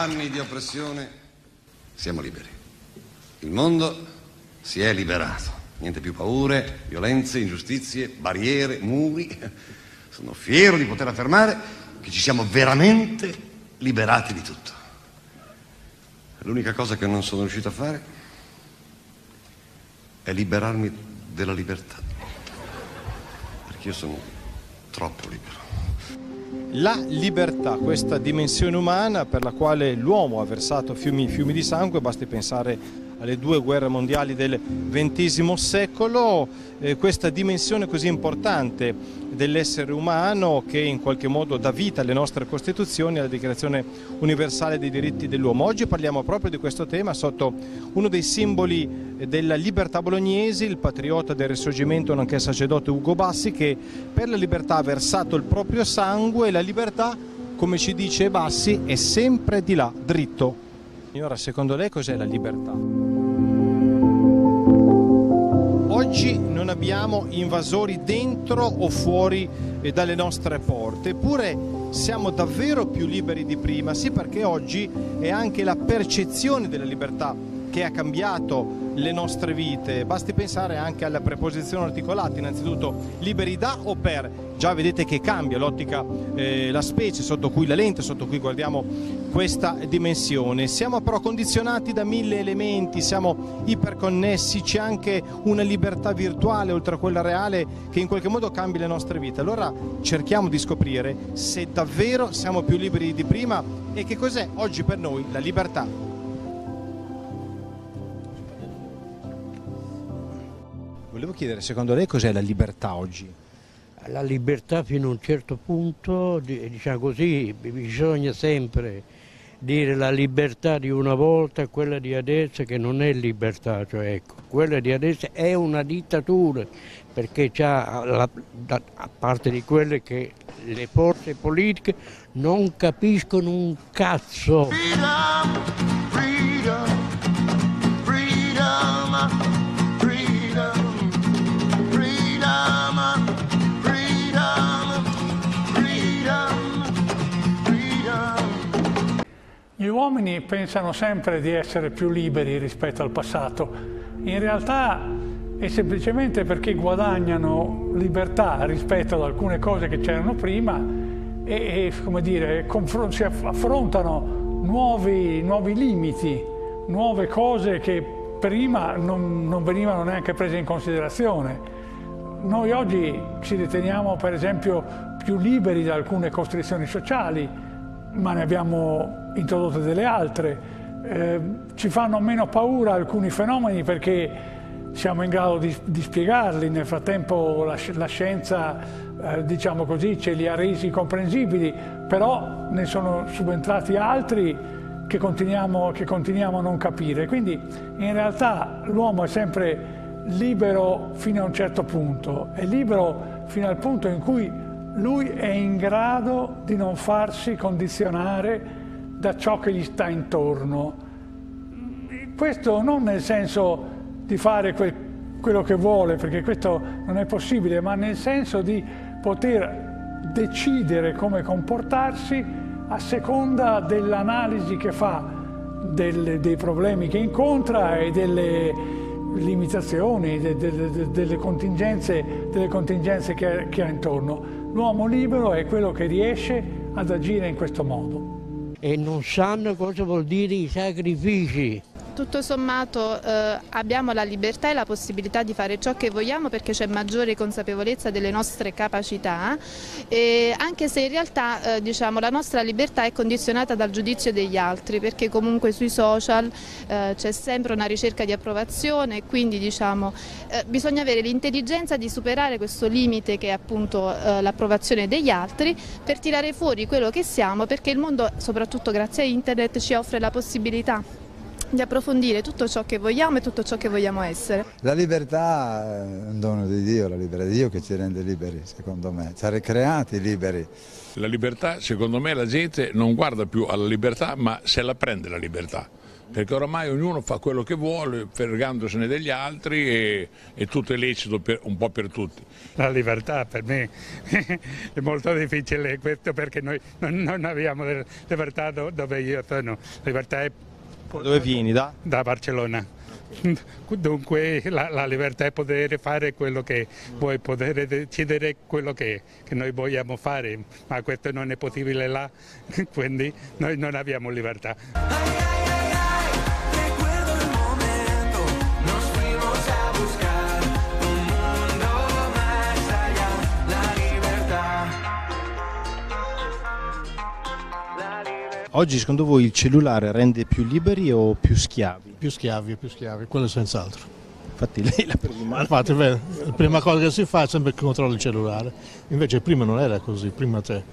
Anni di oppressione, siamo liberi. Il mondo si è liberato. Niente più paure, violenze, ingiustizie, barriere, muri. Sono fiero di poter affermare che ci siamo veramente liberati di tutto. L'unica cosa che non sono riuscito a fare è liberarmi della libertà. Perché io sono troppo libero. La libertà, questa dimensione umana per la quale l'uomo ha versato fiumi, fiumi di sangue, basti pensare alle due guerre mondiali del XX secolo, eh, questa dimensione così importante dell'essere umano che in qualche modo dà vita alle nostre Costituzioni, alla Dichiarazione Universale dei diritti dell'uomo. Oggi parliamo proprio di questo tema sotto uno dei simboli della libertà bolognesi, il patriota del risorgimento nonché sacerdote Ugo Bassi che per la libertà ha versato il proprio sangue e la libertà, come ci dice Bassi, è sempre di là, dritto. Signora, secondo lei cos'è la libertà? Oggi non abbiamo invasori dentro o fuori eh, dalle nostre porte, eppure siamo davvero più liberi di prima, sì perché oggi è anche la percezione della libertà che ha cambiato le nostre vite. Basti pensare anche alla preposizione articolata, innanzitutto liberi da o per. Già vedete che cambia l'ottica, eh, la specie sotto cui la lente, sotto cui guardiamo questa dimensione. Siamo però condizionati da mille elementi, siamo iperconnessi, c'è anche una libertà virtuale oltre a quella reale che in qualche modo cambia le nostre vite. Allora cerchiamo di scoprire se davvero siamo più liberi di prima e che cos'è oggi per noi la libertà. Volevo chiedere, secondo lei cos'è la libertà oggi? La libertà fino a un certo punto, diciamo così, bisogna sempre dire la libertà di una volta quella di adesso che non è libertà, cioè ecco, quella di adesso è una dittatura, perché la, a parte di quelle che le forze politiche non capiscono un cazzo. Uomini pensano sempre di essere più liberi rispetto al passato. In realtà è semplicemente perché guadagnano libertà rispetto ad alcune cose che c'erano prima e, e dire, si affrontano nuovi, nuovi, limiti, nuove cose che prima non, non venivano neanche prese in considerazione. Noi oggi ci riteniamo per esempio più liberi da alcune costrizioni sociali, ma ne abbiamo introdotte delle altre. Eh, ci fanno meno paura alcuni fenomeni perché siamo in grado di, di spiegarli, nel frattempo la, la scienza, eh, diciamo così, ce li ha resi comprensibili, però ne sono subentrati altri che continuiamo, che continuiamo a non capire. Quindi in realtà l'uomo è sempre libero fino a un certo punto, è libero fino al punto in cui lui è in grado di non farsi condizionare da ciò che gli sta intorno. Questo non nel senso di fare quel, quello che vuole, perché questo non è possibile, ma nel senso di poter decidere come comportarsi a seconda dell'analisi che fa delle, dei problemi che incontra e delle limitazioni, de, de, de, delle contingenze, delle contingenze che ha intorno. L'uomo libero è quello che riesce ad agire in questo modo. E non sanno cosa vuol dire i sacrifici tutto sommato eh, abbiamo la libertà e la possibilità di fare ciò che vogliamo perché c'è maggiore consapevolezza delle nostre capacità, anche se in realtà eh, diciamo, la nostra libertà è condizionata dal giudizio degli altri, perché comunque sui social eh, c'è sempre una ricerca di approvazione quindi diciamo, eh, bisogna avere l'intelligenza di superare questo limite che è appunto eh, l'approvazione degli altri per tirare fuori quello che siamo perché il mondo, soprattutto grazie a internet, ci offre la possibilità di approfondire tutto ciò che vogliamo e tutto ciò che vogliamo essere. La libertà è un dono di Dio, la libertà di Dio che ci rende liberi, secondo me, ci ha ricreati liberi. La libertà, secondo me, la gente non guarda più alla libertà, ma se la prende la libertà. perché oramai ognuno fa quello che vuole, fregandosene degli altri e, e tutto è lecito per, un po' per tutti. La libertà per me è molto difficile questo perché noi non, non abbiamo libertà dove io sono. Libertà è... Dove vieni? Da? Da Barcellona. Dunque la, la, libertà è poter fare quello che vuoi, poter decidere quello che, che, noi vogliamo fare, ma questo non è possibile là, quindi noi non abbiamo libertà. Oggi secondo voi il cellulare rende più liberi o più schiavi? Più schiavi, più schiavi, quello senz'altro. Infatti lei l'ha preso in mano. Infatti, la prima cosa che si fa è sempre controllare il cellulare. Invece prima non era così, prima te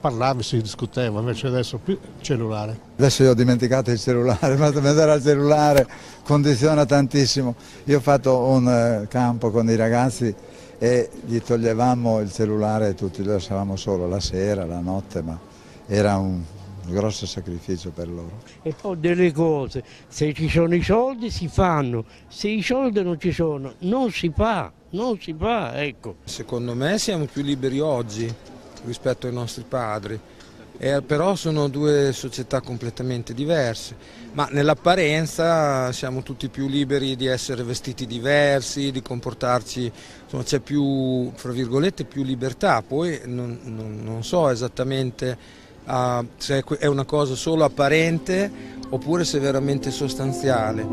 parlavi, si discuteva, invece adesso più cellulare. Adesso io ho dimenticato il cellulare, ma pensare al cellulare condiziona tantissimo. Io ho fatto un eh, campo con i ragazzi e gli toglievamo il cellulare e tutti lo lasciavamo solo la sera, la notte, ma era un un grosso sacrificio per loro. E poi delle cose, se ci sono i soldi si fanno, se i soldi non ci sono non si fa, non si fa, ecco. Secondo me siamo più liberi oggi rispetto ai nostri padri. Eh, però sono due società completamente diverse, ma nell'apparenza siamo tutti più liberi di essere vestiti diversi, di comportarci, insomma c'è più, fra virgolette, più libertà, poi non, non, non so esattamente uh, se è una cosa solo apparente oppure se è veramente sostanziale.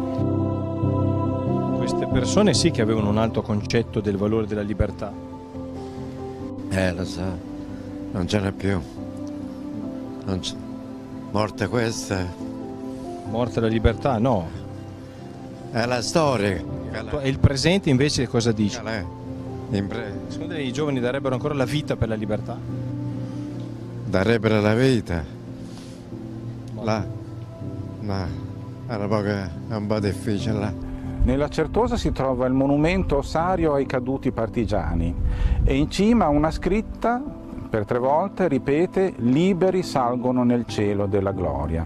Queste persone sì che avevano un alto concetto del valore della libertà. Eh, lo so, non ce n'è più. Morte questa. Morte la libertà, no. È la storia. E il presente invece cosa dice? Secondo te i giovani darebbero ancora la vita per la libertà? Darebbero la vita. Là, no, era poco, un po' difficile là. Nella Certosa si trova il monumento ossario ai caduti partigiani e in cima una scritta per tre volte ripete liberi salgono nel cielo della gloria.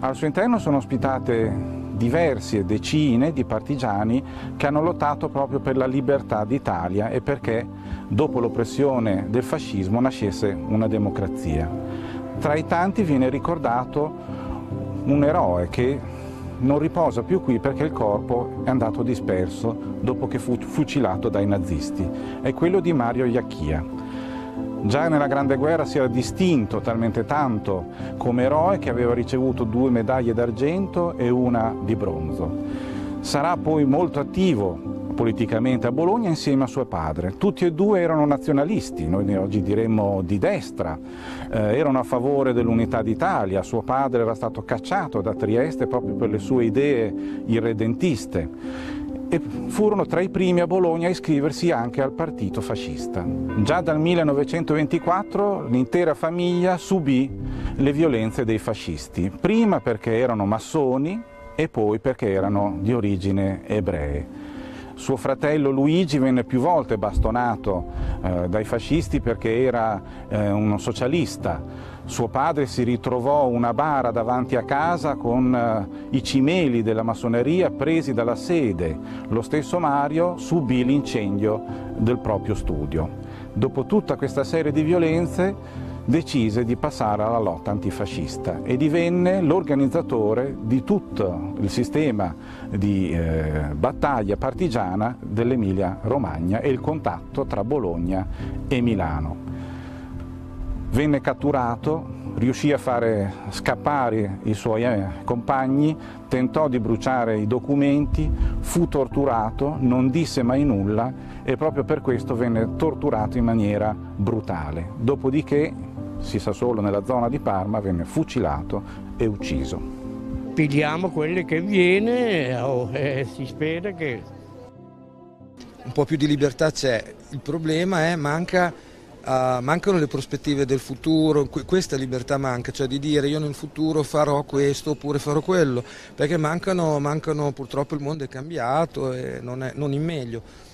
Al suo interno sono ospitate diverse decine di partigiani che hanno lottato proprio per la libertà d'Italia e perché dopo l'oppressione del fascismo nascesse una democrazia. Tra i tanti viene ricordato un eroe che non riposa più qui perché il corpo è andato disperso dopo che fu fucilato dai nazisti. È quello di Mario Iacchia. Già nella Grande Guerra si era distinto talmente tanto come eroe che aveva ricevuto due medaglie d'argento e una di bronzo. Sarà poi molto attivo politicamente a Bologna insieme a suo padre. Tutti e due erano nazionalisti, noi oggi diremmo di destra, eh, erano a favore dell'unità d'Italia, suo padre era stato cacciato da Trieste proprio per le sue idee irredentiste e furono tra i primi a Bologna a iscriversi anche al partito fascista. Già dal 1924 l'intera famiglia subì le violenze dei fascisti, prima perché erano massoni e poi perché erano di origine ebree. Suo fratello Luigi venne più volte bastonato eh, dai fascisti perché era eh, uno socialista. Suo padre si ritrovò una bara davanti a casa con eh, i cimeli della massoneria presi dalla sede. Lo stesso Mario subì l'incendio del proprio studio. Dopo tutta questa serie di violenze decise di passare alla lotta antifascista e divenne l'organizzatore di tutto il sistema di eh, battaglia partigiana dell'Emilia Romagna e il contatto tra Bologna e Milano. Venne catturato, riuscì a fare scappare i suoi eh, compagni, tentò di bruciare i documenti, fu torturato, non disse mai nulla e proprio per questo venne torturato in maniera brutale. Dopodiché si sa solo nella zona di Parma, venne fucilato e ucciso. Pigliamo quelle che viene oh, e si spera che... Un po' più di libertà c'è, il problema è manca, uh, mancano le prospettive del futuro, questa libertà manca, cioè di dire io nel futuro farò questo oppure farò quello, perché mancano, mancano purtroppo il mondo è cambiato e non, è, non in meglio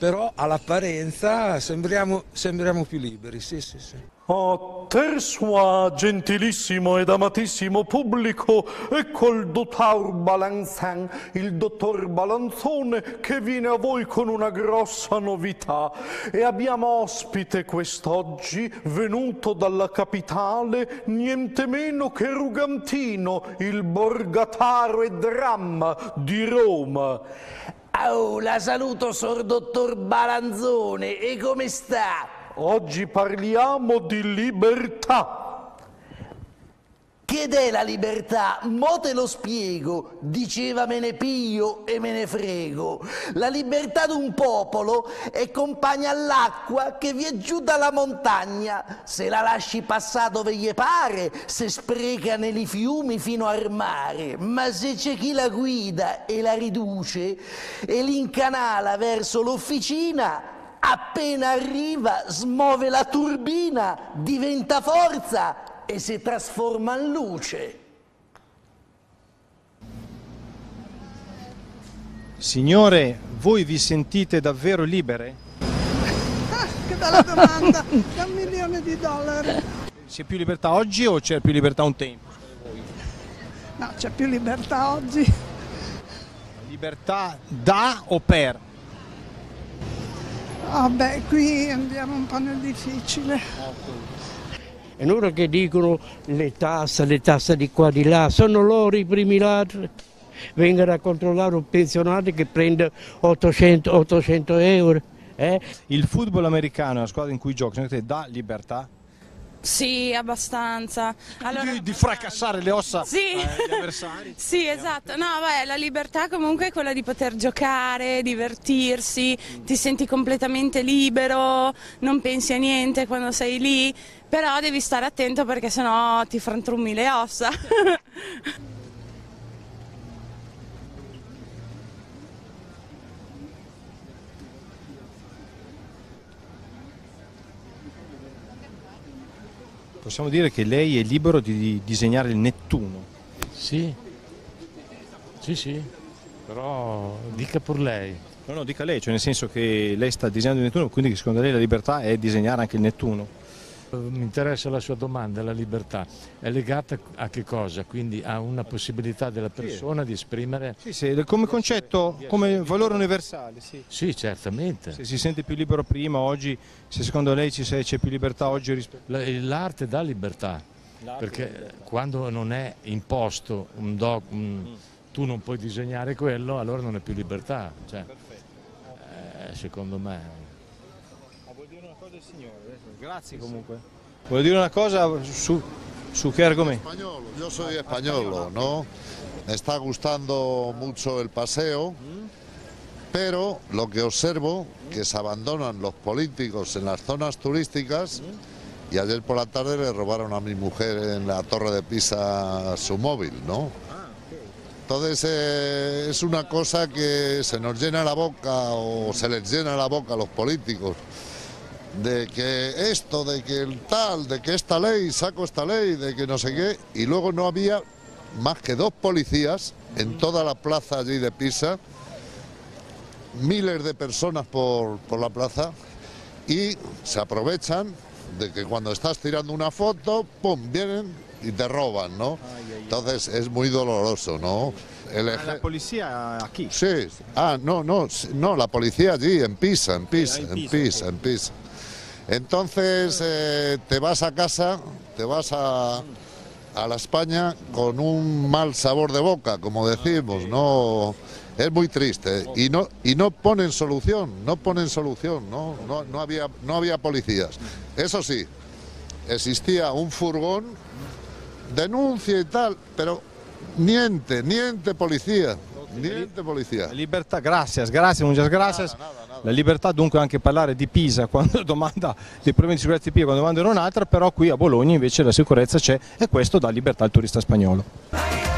però all'apparenza sembriamo, sembriamo, più liberi, sì, sì, sì. Oh, tersua, gentilissimo ed amatissimo pubblico, ecco il dottor Balanzan, il dottor Balanzone che viene a voi con una grossa novità. E abbiamo ospite quest'oggi, venuto dalla capitale, niente meno che Rugantino, il borgataro e dramma di Roma. Oh, la saluto, sor dottor Balanzone, e come sta? Oggi parliamo di libertà. Che è la libertà? Mo te lo spiego, diceva me ne piglio e me ne frego. La libertà d'un popolo è compagna all'acqua che vi è giù dalla montagna. Se la lasci passare dove gli pare, se spreca nei fiumi fino al mare. Ma se c'è chi la guida e la riduce e l'incanala verso l'officina, appena arriva smuove la turbina, diventa forza e si trasforma in luce. Signore, voi vi sentite davvero libere? Che bella domanda, da un milione di dollari. C'è più libertà oggi o c'è più libertà un tempo? No, c'è più libertà oggi. Libertà da o per? Vabbè, oh qui andiamo un po' nel difficile. E loro che dicono le tasse, le tasse di qua di là, sono loro i primi ladri. Vengono a controllare un pensionato che prende 800, 800 euro. Eh? Il football americano, la squadra in cui te dà libertà? Sì, abbastanza. Allora, di, di, fracassare le ossa sì. agli avversari? sì, esatto. No, beh, la libertà comunque è quella di poter giocare, divertirsi, ti senti completamente libero, non pensi a niente quando sei lì, però devi stare attento perché sennò ti frantrumi le ossa. Possiamo dire che lei è libero di disegnare il Nettuno? Sì, sì, sì, però dica pur lei. No, no, dica lei, cioè nel senso che lei sta disegnando il Nettuno, quindi secondo lei la libertà è disegnare anche il Nettuno? Mi interessa la sua domanda, la libertà è legata a che cosa? Quindi a una possibilità della persona sì. di esprimere... Sì, sì, come concetto, come valore universale, sì. Sì, certamente. Se si sente più libero prima, oggi, se secondo lei c'è più libertà oggi rispetto... L'arte dà libertà, perché quando non è imposto un dog, un, mm. tu non puoi disegnare quello, allora non è più libertà. Cioè, eh, secondo me. Grazie comunque. Vuole dire una cosa su, su qué argumento? Yo soy español, ¿no? Me está gustando mucho el paseo, pero lo que observo que se abandonan los políticos en las zonas turísticas y ayer por la tarde le robaron a mi mujer en la torre de Pisa su móvil, ¿no? Entonces eh, es una cosa que se nos llena la boca o se les llena la boca a los políticos de que esto, de que el tal, de que esta ley, saco esta ley, de que no sé qué, y luego no había más que dos policías en toda la plaza allí de Pisa, miles de personas por, por la plaza, y se aprovechan de que cuando estás tirando una foto, ¡pum!, vienen y te roban, ¿no? Entonces es muy doloroso, ¿no? El eje... ¿La policía aquí? Sí. Ah, no, no, no, la policía allí, en Pisa, en Pisa, en Pisa, en Pisa. Entonces eh, te vas a casa, te vas a, a, la España con un mal sabor de boca, como decimos, no es muy triste y no y no ponen solución, no ponen solución, no, no, no había no había policías. Eso sí, existía un furgón, denuncia y tal, pero niente, niente policía. Niente policía. Libertà, gracias, gracias, muchas gracias. Nada, nada, nada. La libertà dunque anche parlare di Pisa quando domanda dei problemi di sicurezza di Pisa quando domanda un'altra, però qui a Bologna invece la sicurezza c'è e questo dà libertà al turista spagnolo.